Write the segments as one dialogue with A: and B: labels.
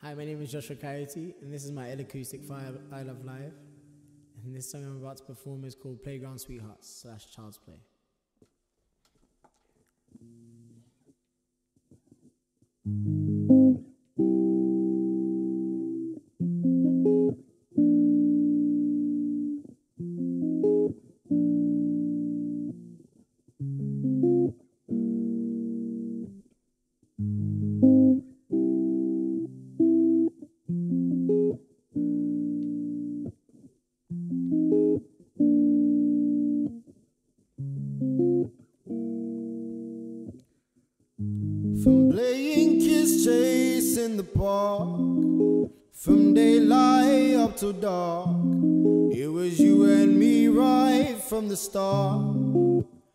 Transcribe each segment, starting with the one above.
A: Hi, my name is Joshua Kyeot, and this is my Ed Acoustic for I Love Live. And this song I'm about to perform is called Playground Sweethearts slash Child's Play.
B: From playing kiss chase in the park, from daylight up to dark, it was you and me right from the start.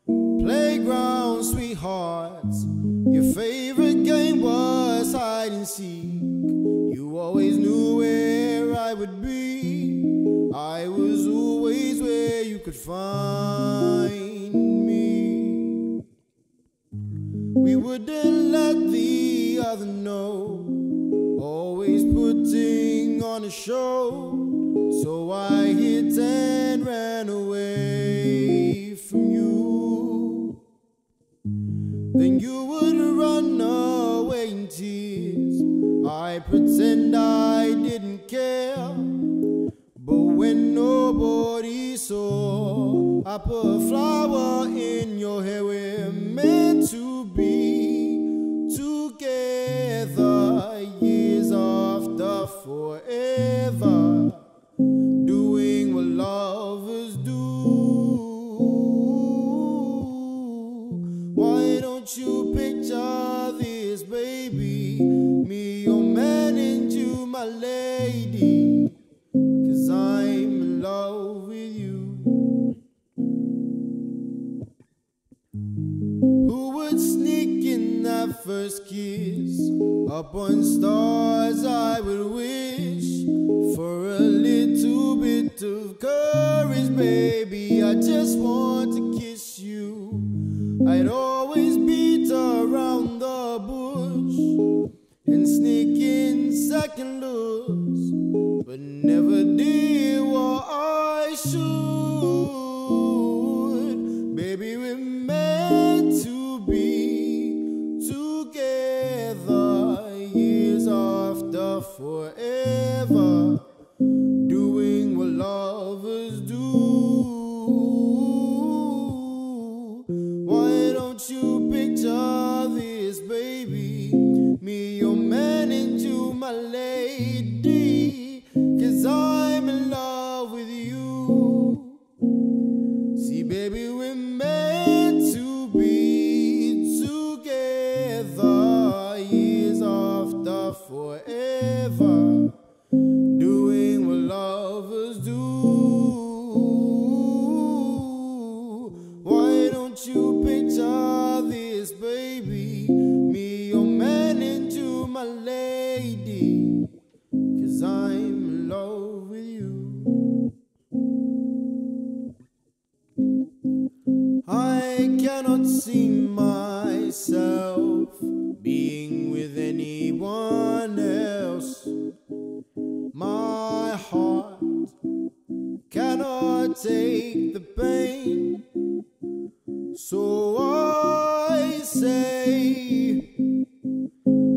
B: Playground sweethearts, your favorite game was hide and seek. You always knew where I would be. I was always where you could find We wouldn't let the other know. Always putting on a show. So I hit and ran away from you. Then you would run away in tears. I pretend I didn't care. But when nobody saw, I put a flower in your hair. We're meant to my lady. Cause I'm in love with you. Who would sneak in that first kiss? Up on stars, I would wish for a little bit of courage, baby. I just want to kiss you. I'd always beat around the bush and sneak in second looks, but never did what I should. Baby, we're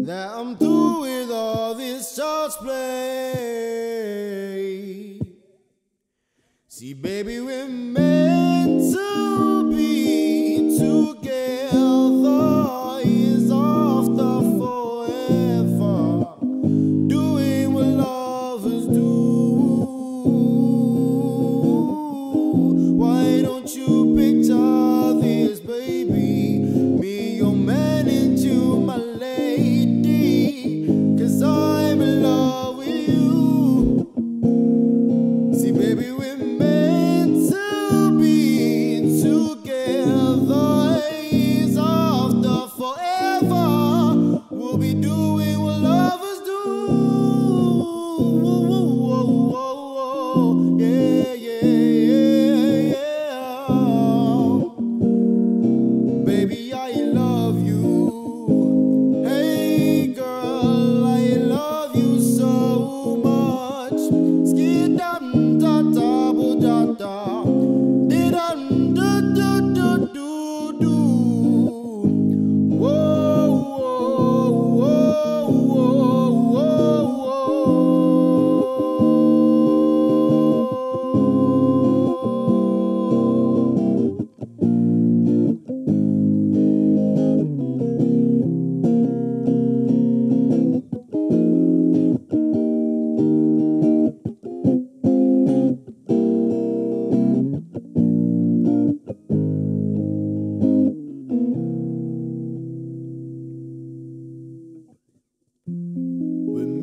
B: that I'm through with all this child's play. See, baby, we're meant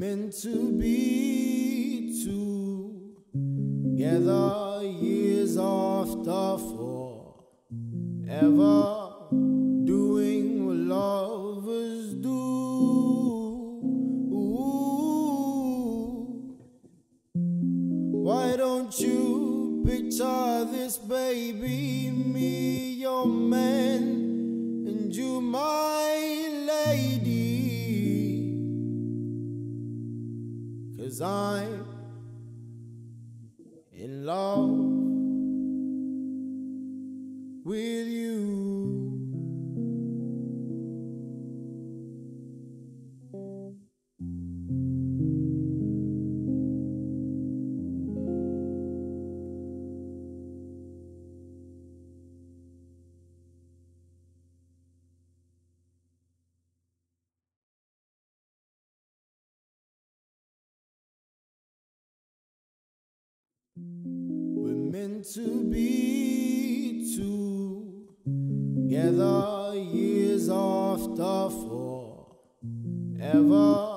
B: meant to be together years after forever, doing what lovers do. Why don't you picture this baby, me, your man, and you, my Cause We're meant to be together years after forever.